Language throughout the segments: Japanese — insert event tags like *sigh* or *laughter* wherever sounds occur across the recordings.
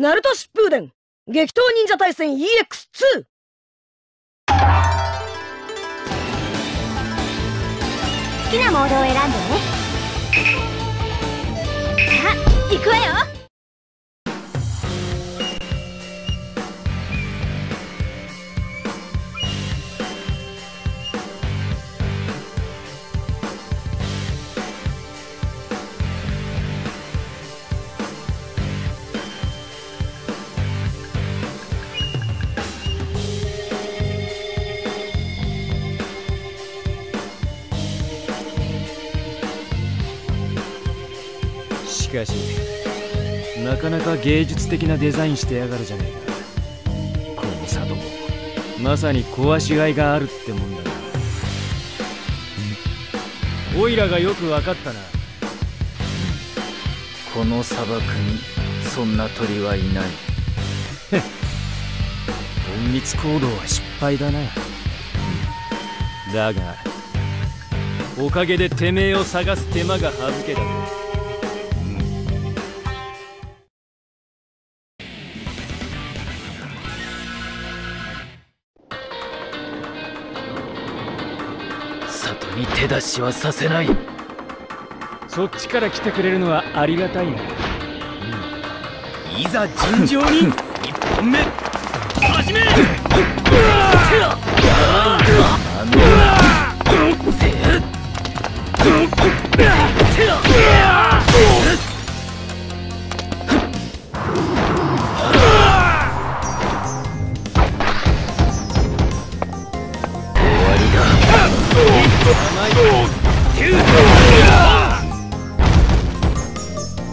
ナルト疾風伝激闘忍者対戦 EX2 好きなモードを選んでね。さあ行くわよ。しかしなかなか芸術的なデザインしてやがるじゃねえか。この佐渡も。まさに壊しがいがあるってもんだな。おいらがよく分かったな。この砂漠にそんな鳥はいない。*laughs* 隠密行動は失敗だな、だがおかげでてめえを探す手間が省けたぜ里に手出しはさせない。そっちから来てくれるのはありがたいな、いざ尋常に一本目。始め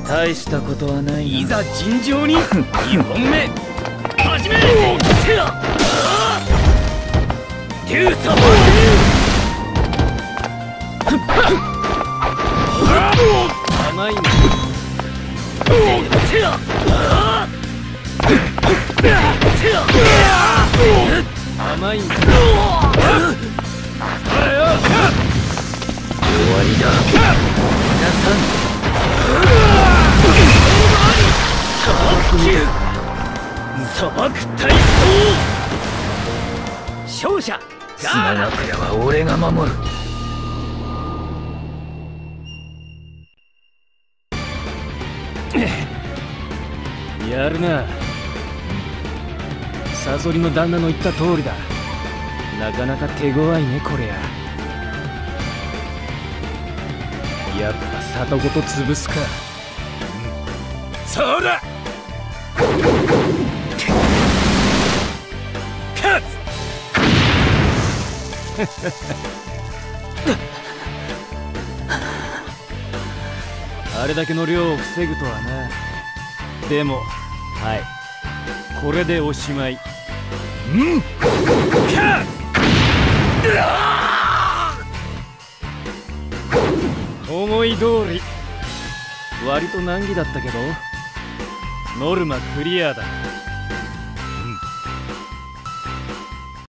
大したことはないな。いざ尋常に *laughs* 一本目。始めデューサ甘いな甘いん *laughs* 砂漠体操勝者砂楽屋は俺が守るやるな。サソリの旦那の言った通りだな。かな。か手強いねこりゃやっぱ里ごと潰すかそうだ *laughs* あれだけの量を防ぐとはなでもはい。これでおしまい。うん。勝思い通り。割と難儀だったけど。ノルマクリアだ。